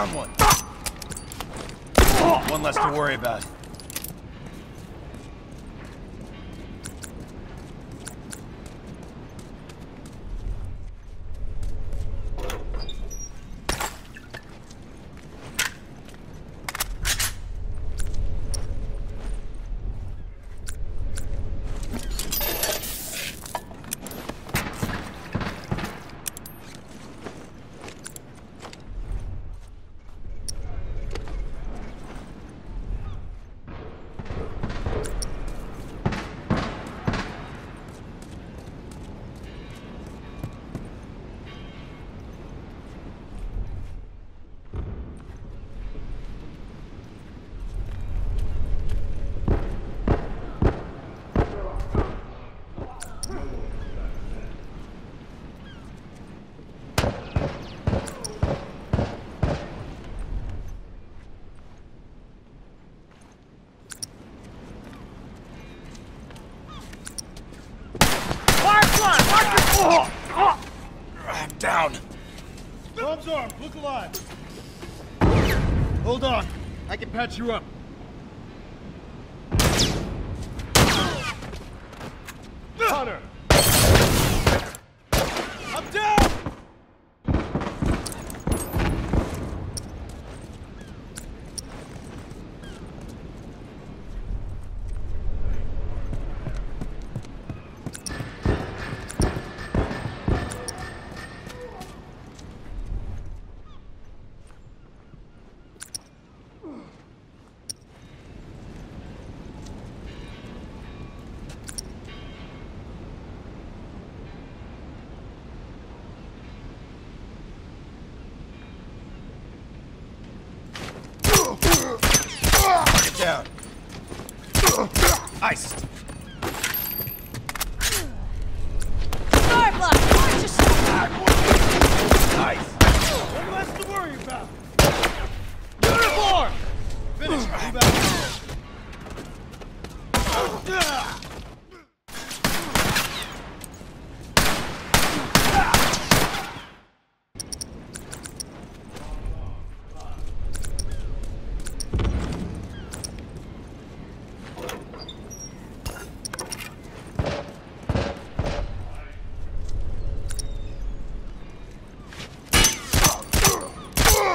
Down one. One less to worry about. I'm down. Bomb's alive. Hold on. I can patch you up. Hunter! I'm down! Get down. Iced. Starblock, watch yourself! Nice. One less to worry about. Uniform! Finish. Move out.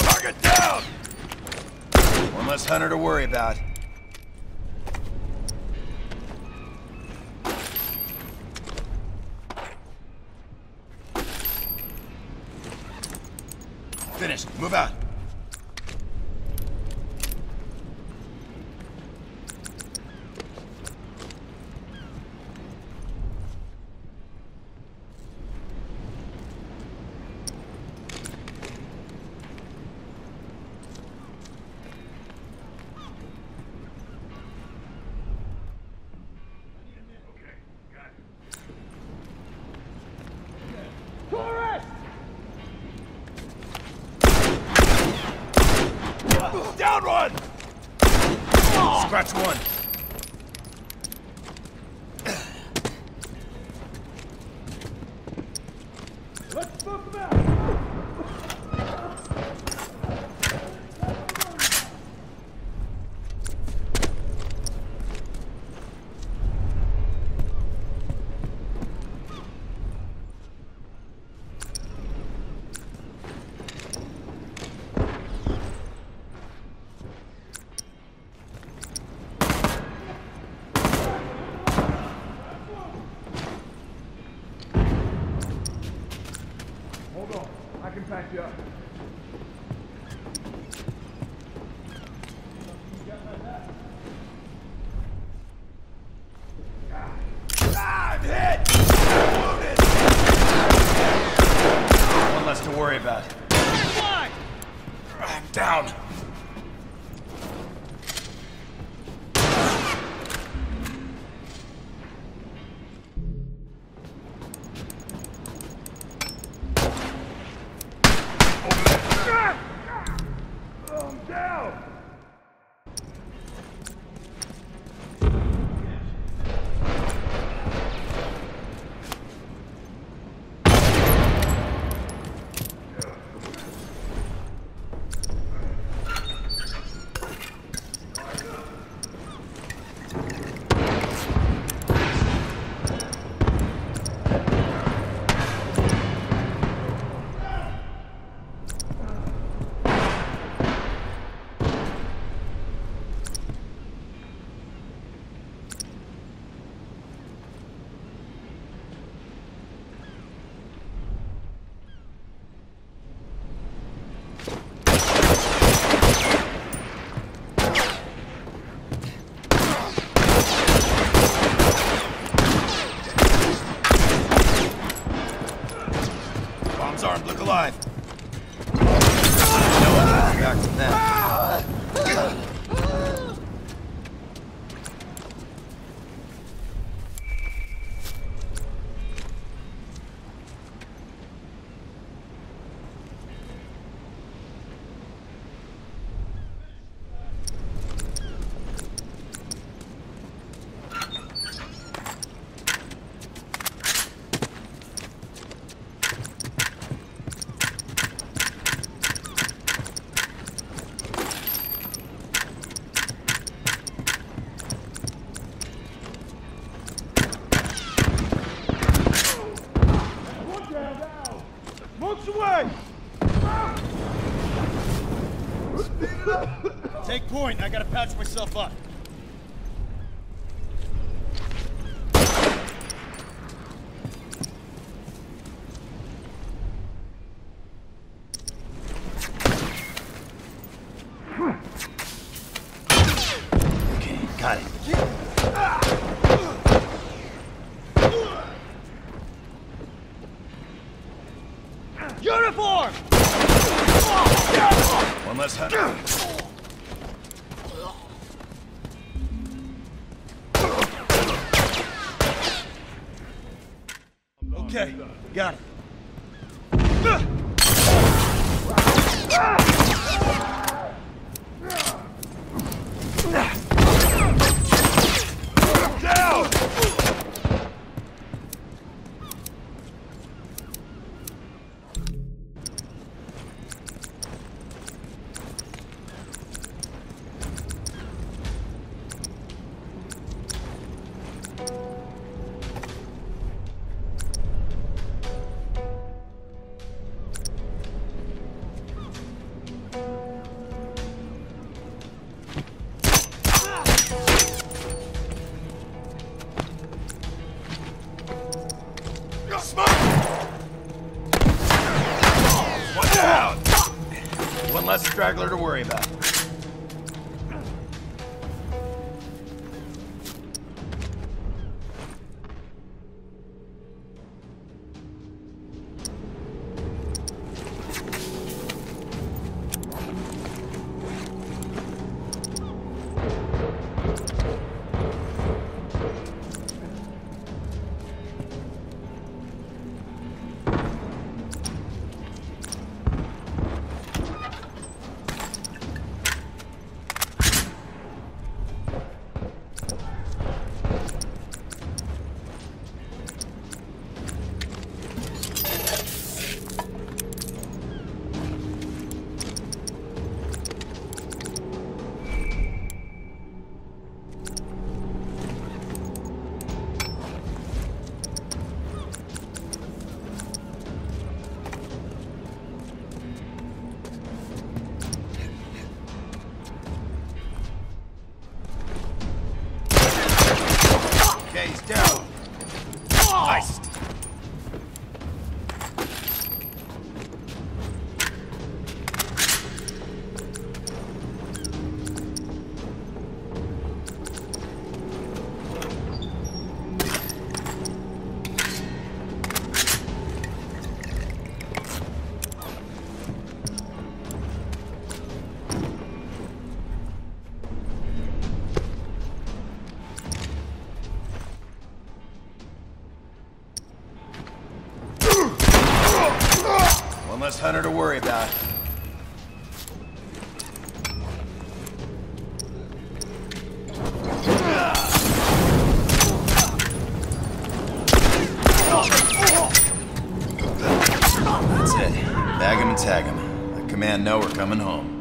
Target down. Hunter to worry about. Finished. Move out. Down one! Scratch one. 何? Armed, look alive. No one back from that. One down, down! Smoke's away! Take point, I gotta patch myself up. Okay, got it. Uniform! One less hunter. Okay, got it. Straggler to worry about. Less hunter to worry about. That's it. Bag him and tag him. Let command know we're coming home.